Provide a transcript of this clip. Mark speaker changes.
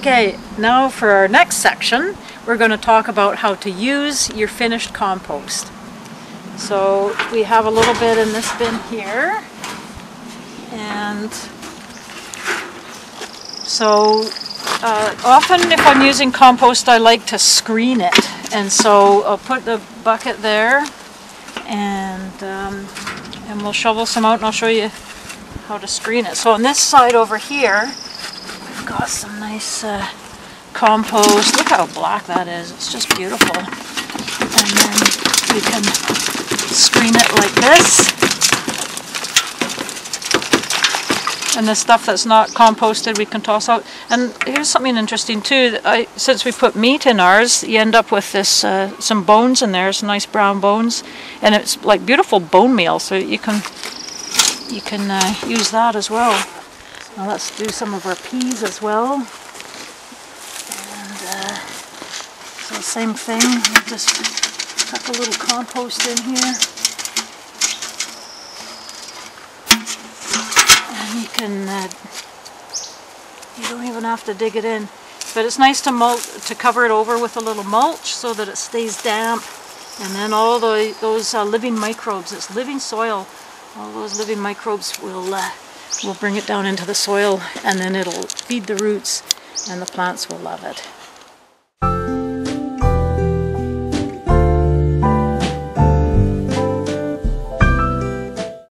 Speaker 1: Okay, now for our next section, we're going to talk about how to use your finished compost. So we have a little bit in this bin here. And so uh, often if I'm using compost I like to screen it. And so I'll put the bucket there and um, and we'll shovel some out and I'll show you how to screen it. So on this side over here, got some nice uh, compost. Look how black that is. It's just beautiful. And then we can screen it like this. And the stuff that's not composted we can toss out. And here's something interesting too. I, since we put meat in ours, you end up with this uh, some bones in there, some nice brown bones, and it's like beautiful bone meal. So you can you can uh, use that as well. Now let's do some of our peas as well. And uh, so same thing, just tuck a little compost in here. And you can, uh, you don't even have to dig it in. But it's nice to mulch, to cover it over with a little mulch so that it stays damp. And then all the, those uh, living microbes, it's living soil, all those living microbes will will bring it down into the soil and then it'll feed the roots and the plants will love it.